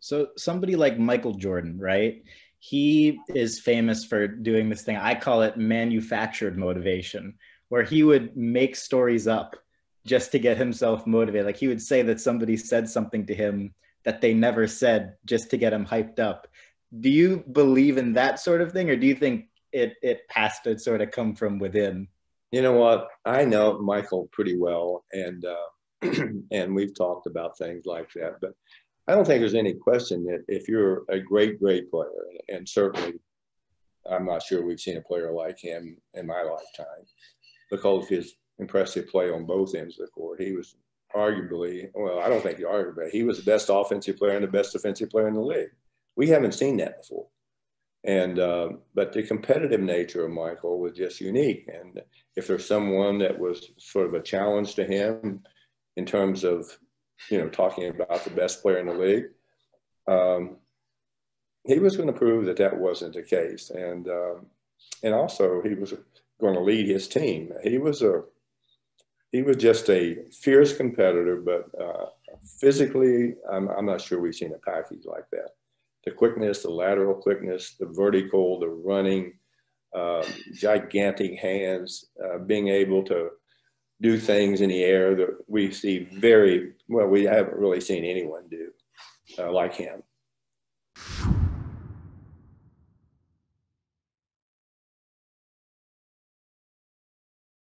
So somebody like Michael Jordan, right? He is famous for doing this thing. I call it manufactured motivation, where he would make stories up just to get himself motivated. Like he would say that somebody said something to him that they never said just to get him hyped up. Do you believe in that sort of thing, or do you think it it has to sort of come from within? You know what? I know Michael pretty well, and uh, and we've talked about things like that. But I don't think there's any question that if you're a great, great player, and certainly I'm not sure we've seen a player like him in my lifetime because of his impressive play on both ends of the court. He was arguably, well, I don't think he arguably, he was the best offensive player and the best defensive player in the league. We haven't seen that before. And, uh, but the competitive nature of Michael was just unique. And if there's someone that was sort of a challenge to him in terms of, you know, talking about the best player in the league, um, he was going to prove that that wasn't the case. And, um, and also he was going to lead his team. He was a, he was just a fierce competitor, but uh, physically, I'm, I'm not sure we've seen a package like that. The quickness, the lateral quickness, the vertical, the running, um, gigantic hands, uh, being able to do things in the air that we see very well. We haven't really seen anyone do uh, like him.